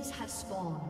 Minions have spawned.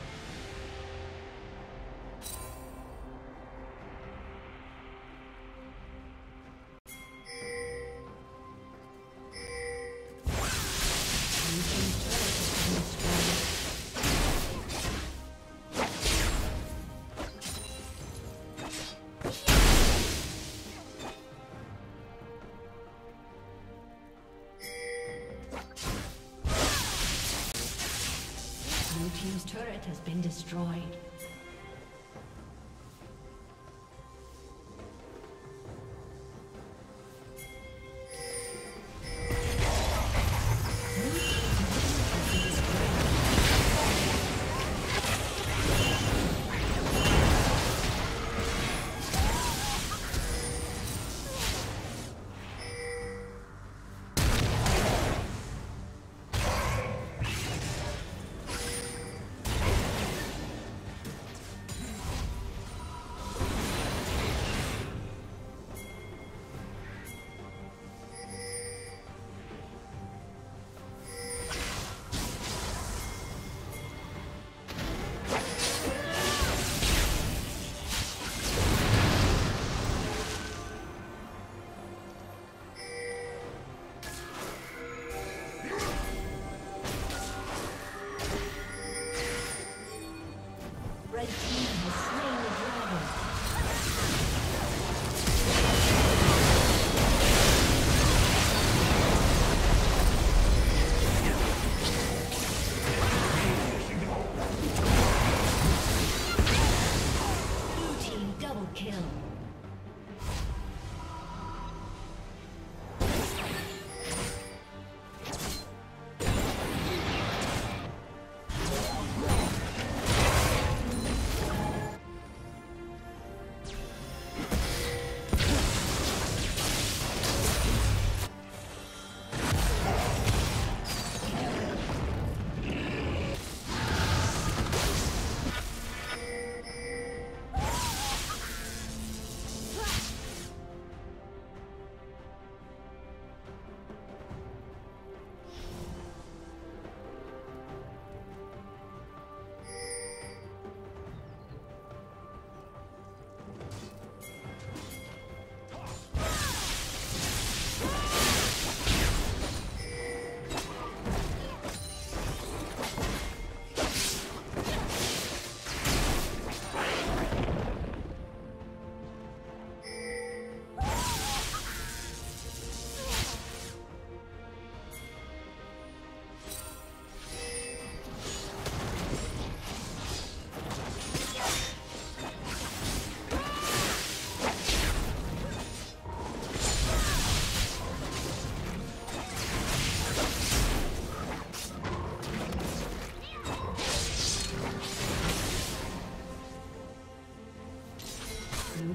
Has been destroyed.